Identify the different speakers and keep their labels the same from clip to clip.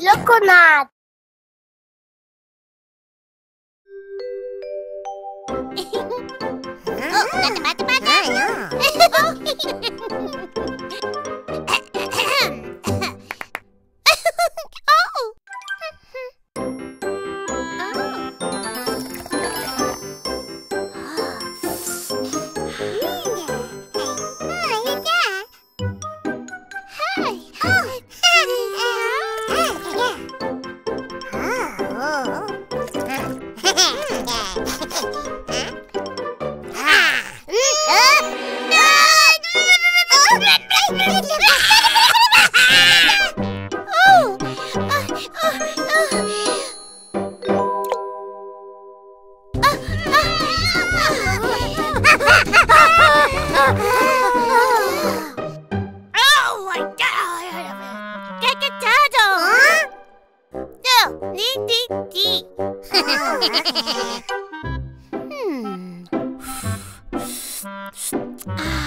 Speaker 1: Lokonat.
Speaker 2: oh, tepat-tepatan. oh, uh,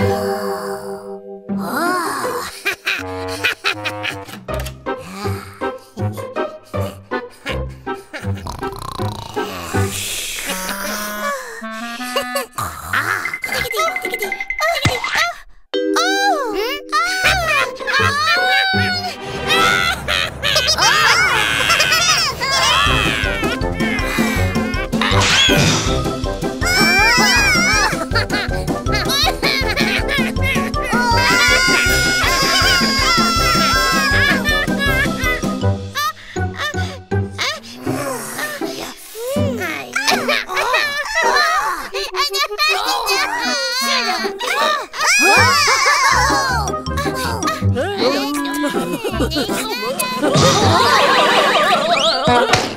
Speaker 2: 아 Thank you.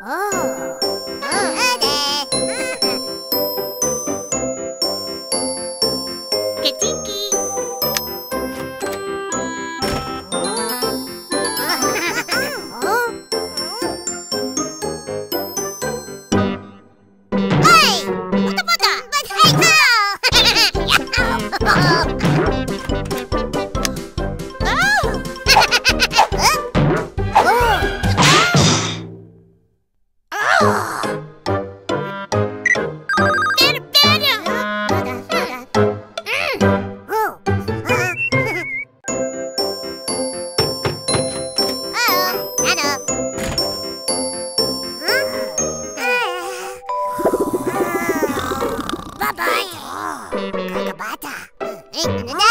Speaker 2: 啊
Speaker 3: いっとね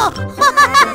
Speaker 2: 哈哈哈